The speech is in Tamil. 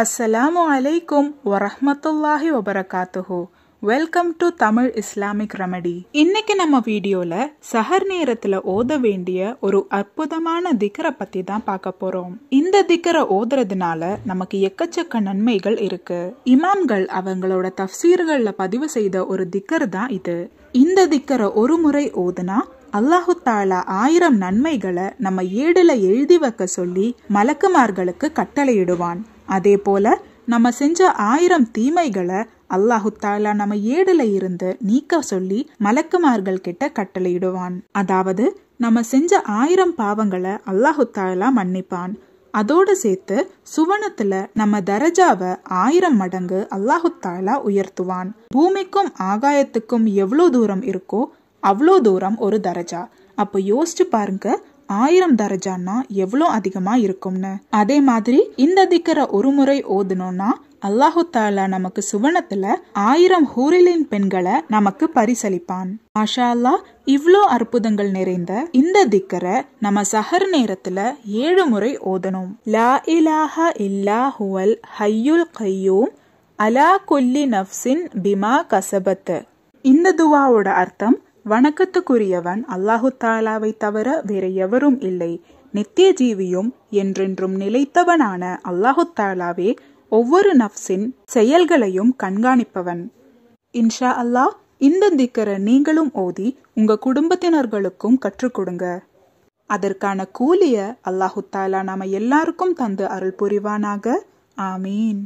அஸ்ஸலாமு அலைக்கும் வரஹமத்துல்லாஹி வபரகாத்துஹு welcome to Tamil Islamic remedy இன்னைக்கு நம்ம வீடியோல சஹர் நேரத்துல ஓத வேண்டிய ஒரு அற்புதமான திக்கரை பத்தி தான் பார்க்க போறோம். இந்த திக்கரை ஓதுறதுனால நமக்கு எக்கச்சக்க நன்மைகள் இருக்கு. இமாம்கள் அவங்களோட தஃசீர்கள்ல பதிவு செய்த ஒரு திக்கர் தான் இது. இந்த திக்கரை ஒரு முறை ஓதுனா அல்லாஹு தாலா ஆயிரம் நன்மைகளை நம்ம ஏடுல எழுதி வைக்க சொல்லி மலக்குமார்களுக்கு கட்டளையிடுவான். அதே போல நம்ம செஞ்ச ஆயிரம் தீமைகளை அல்லாஹு தாலா நம்ம ஏடுல இருந்து நீக்க சொல்லி மலக்குமார்கள் கிட்ட கட்டளையிடுவான். அதாவது நம்ம செஞ்ச ஆயிரம் பாவங்களை அல்லாஹு தாலா மன்னிப்பான். அதோடு சேர்த்து சுவனத்துல நம்ம தரஜாவை ஆயிரம் மடங்கு அல்லாஹு தாலா உயர்த்துவான். பூமிக்கும் ஆகாயத்துக்கும் எவ்வளோ தூரம் இருக்கோ அவ்வளோ தூரம் ஒரு தரஜா. அப்போ யோசிச்சு பாருங்க ஆயிரம் தரஜான்னா எவ்வளோ அதிகமா இருக்கும்னு? அதே மாதிரி இந்த திக்கரை ஒரு முறை ஓதுனோம்னா அல்லாஹு தாலா நமக்கு சுவனத்துல ஆயிரம் ஹூரிலின் பெண்களை நமக்கு பரிசளிப்பான். மாஷா அல்லா இவ்ளோ அற்புதங்கள் நிறைந்த இந்த திக்கரை நம்ம சஹர் நேரத்துல ஏழு முறை ஓதணும். லா இலாஹ இல்லா ஹுவல் ஹையுல் கையூம் அலா கொல்லி நஃப்சின் பிமா கசபத்து. இந்த துவாவோட அர்த்தம் வணக்கத்துக்குரியவன் அல்லாஹு தாலாவை தவிர வேற எவரும் இல்லை. நித்திய ஜீவியும் என்றென்றும் நிலைத்தவனான அல்லாஹு தாலாவே ஒவ்வொரு நப்சின் செயல்களையும் கண்காணிப்பவன். இன்ஷா அல்லாஹ் இந்த திக்கரை நீங்களும் ஓதி உங்க குடும்பத்தினர்களுக்கும் கற்றுக் கொடுங்க. அதற்கான கூலிய அல்லாஹு தாலா நாம எல்லாருக்கும் தந்து அருள் புரிவானாக. ஆமீன்.